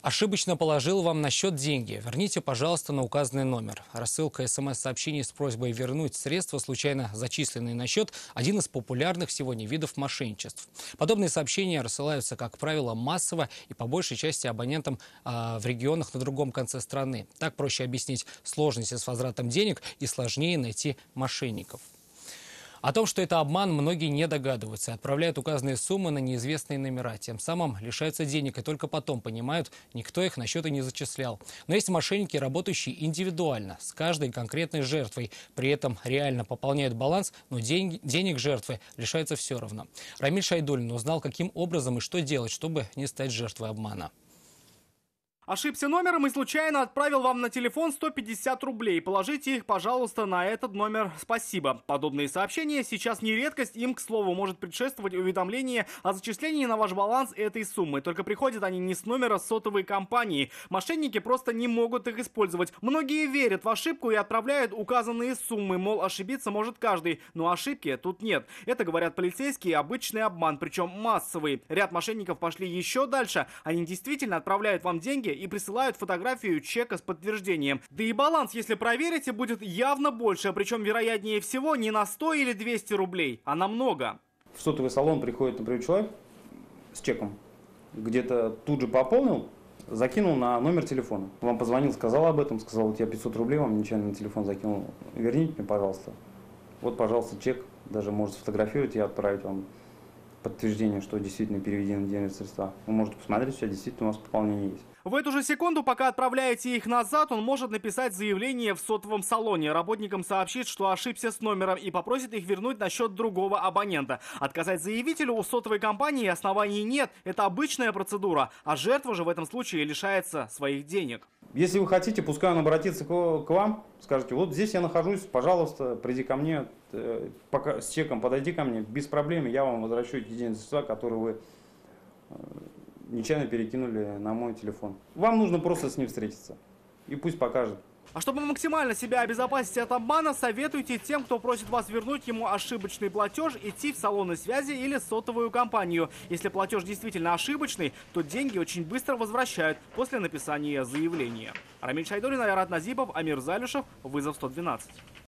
Ошибочно положил вам на счет деньги. Верните, пожалуйста, на указанный номер. Рассылка смс-сообщений с просьбой вернуть средства, случайно зачисленные на счет, один из популярных сегодня видов мошенничеств. Подобные сообщения рассылаются, как правило, массово и по большей части абонентам а, в регионах на другом конце страны. Так проще объяснить сложности с возвратом денег и сложнее найти мошенников. О том, что это обман, многие не догадываются. Отправляют указанные суммы на неизвестные номера. Тем самым лишаются денег и только потом понимают, никто их на счеты не зачислял. Но есть мошенники, работающие индивидуально, с каждой конкретной жертвой. При этом реально пополняют баланс, но деньги, денег жертвы лишаются все равно. Рамиль Шайдулин узнал, каким образом и что делать, чтобы не стать жертвой обмана. Ошибся номером и случайно отправил вам на телефон 150 рублей. Положите их, пожалуйста, на этот номер. Спасибо. Подобные сообщения сейчас не редкость. Им, к слову, может предшествовать уведомление о зачислении на ваш баланс этой суммы. Только приходят они не с номера сотовой компании. Мошенники просто не могут их использовать. Многие верят в ошибку и отправляют указанные суммы. Мол, ошибиться может каждый. Но ошибки тут нет. Это, говорят полицейские, обычный обман, причем массовый. Ряд мошенников пошли еще дальше. Они действительно отправляют вам деньги и присылают фотографию чека с подтверждением. Да и баланс, если проверите, будет явно больше, причем вероятнее всего не на 100 или 200 рублей, а намного. В сотовый салон приходит, например, человек с чеком, где-то тут же пополнил, закинул на номер телефона. Вам позвонил, сказал об этом, сказал, у тебя 500 рублей, вам нечаянно на телефон закинул. Верните мне, пожалуйста. Вот, пожалуйста, чек, даже может сфотографировать и отправить вам подтверждение, что действительно переведены денежные средства. Вы можете посмотреть, все действительно у вас пополнение есть. В эту же секунду, пока отправляете их назад, он может написать заявление в сотовом салоне. Работникам сообщит, что ошибся с номером и попросит их вернуть на счет другого абонента. Отказать заявителю у сотовой компании оснований нет. Это обычная процедура. А жертва же в этом случае лишается своих денег. Если вы хотите, пускай он обратится к, вам, скажете, вот здесь я нахожусь, пожалуйста, приди ко мне, э, пока, с чеком подойди ко мне, без проблем, я вам возвращу эти денежные средства, которые вы э, нечаянно перекинули на мой телефон. Вам нужно просто с ним встретиться. И пусть покажет. А чтобы максимально себя обезопасить от обмана, советуйте тем, кто просит вас вернуть ему ошибочный платеж, идти в салоны связи или сотовую компанию. Если платеж действительно ошибочный, то деньги очень быстро возвращают после написания заявления. Рамиль Шайдулин, Айрат Назибов, Амир Залюшев, вызов 112.